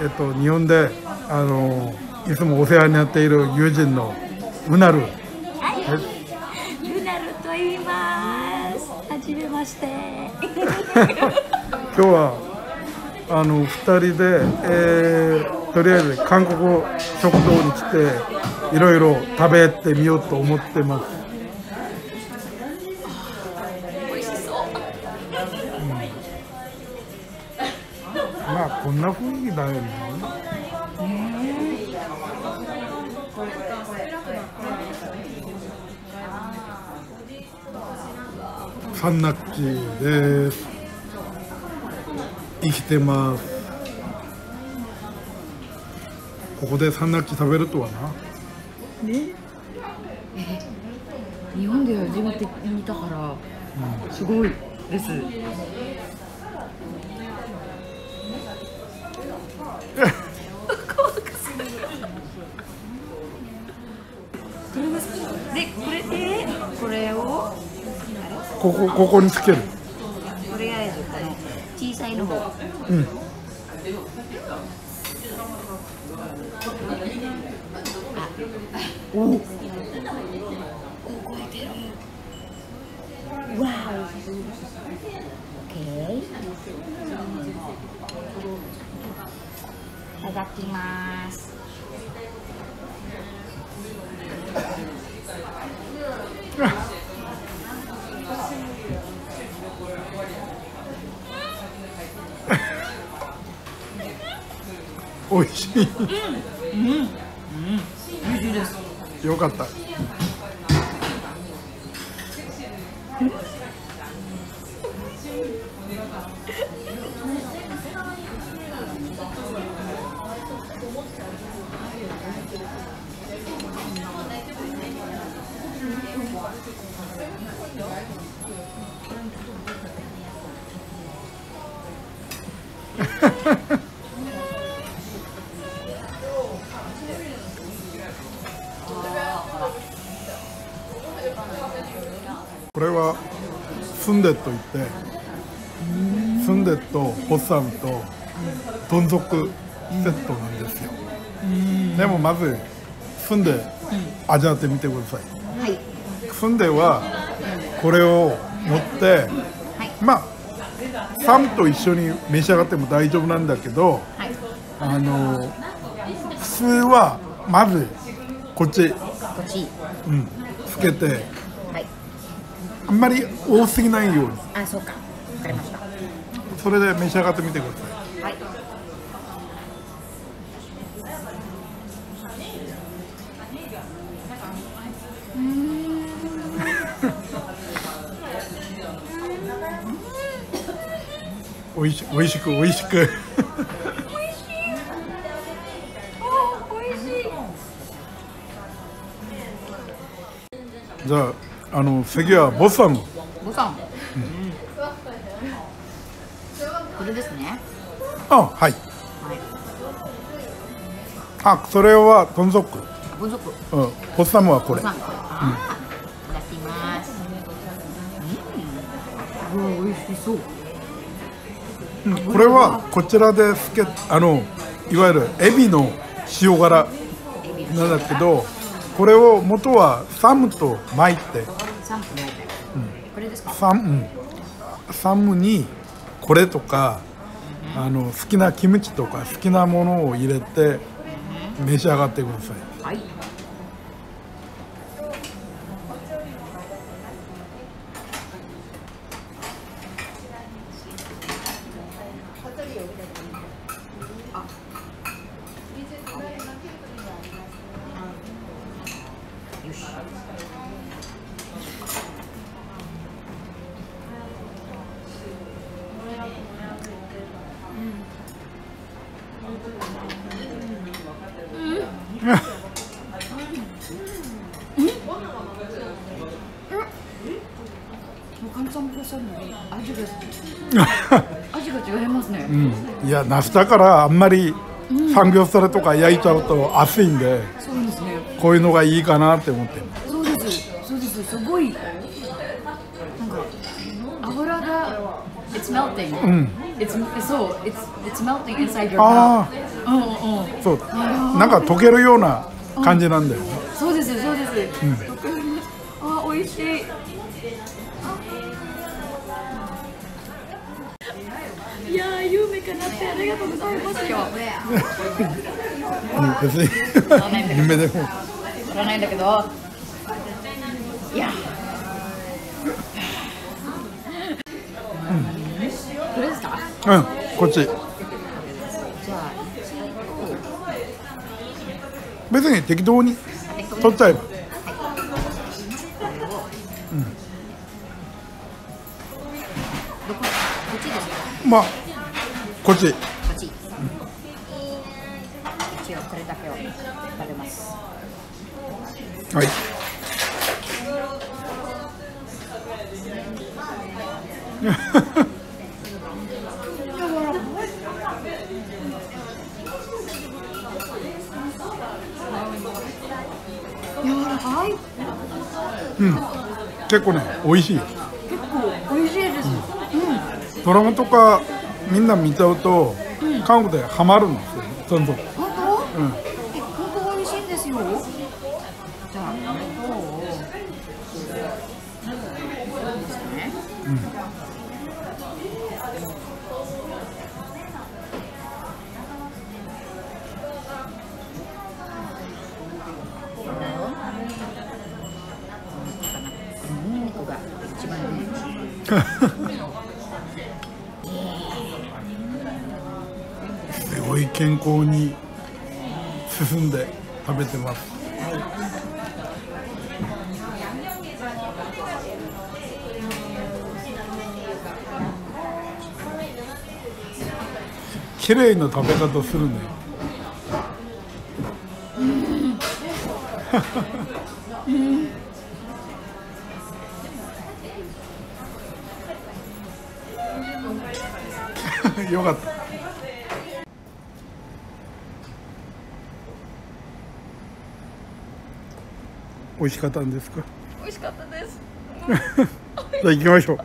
えっと、日本であのいつもお世話になっている友人のうなるはい、ルナルと言います。はじめまして。今日はあの2人で、えーとりあえず韓国食堂に来ていろいろ食べてみようと思ってますこんな雰囲気だよねサンナッチです。生きてます。ここでサンナッチ食べるとはな。日本で初めて見たから、すごいです。ここここにつけるとりあえず、小さいの方。うんおお動いてる。わあ。オッケー。いただきます。美味しい。よかったこれはスンデといってスンデとホッサムと豚足セットなんですよでもまずスンデ味わってみてくださいはい。スンデはこれを持ってまあサムと一緒に召し上がっても大丈夫なんだけどはい。あの普通はまずこっち、こっち。うん、つけてはい。あんまり多すぎないようにあ、そうか。わかりました。それで召し上がってみてくださいはい。おいしおいしくおいしく おお、美味しい。じゃああの次はボッサムボタン。これですね。あはいはい。あそれは豚足、ボンゾク。うん、ボッサムはこれボタン。あーいただきます。うん。美味しそう。これはこちらでつけあのいわゆるエビの塩辛なんだけどこれを元はサムと巻いて三分焼いて。これですか？サム,、うん、サムにこれとかあの好きなキムチとか好きなものを入れて召し上がってくださいはい。いや夏だからあんまり産業それとか焼いちゃうと熱いんでそうですね。こういうのがいいかなって思ってるそうです。そうです。すごいなんか油が it's melting。うん It's, そう it's, it's melting inside your あ mouth うんうんあそうなんか溶けるような感じなんだよね、そうですそうです、あ美味しい。いやー夢かなってありがとうございます。ようん別に。夢でも取らないんだけど。いやうんこっち。じゃあ別に適当に取っちゃえば。どここっちですかまあこっち。こっち、一応これだけを食べますはい。柔らかい結構ね美味しい。よ美味しいです、ドラマとかみんな見ちゃうと、韓国でハマるんですよどんどん本当、うん。え本当美味しいんですよ。じゃあこれをですごい健康に進んで食べてます。綺麗な食べ方するね。よかった。美味しかったんですか？美味しかったです。じゃあ行きましょう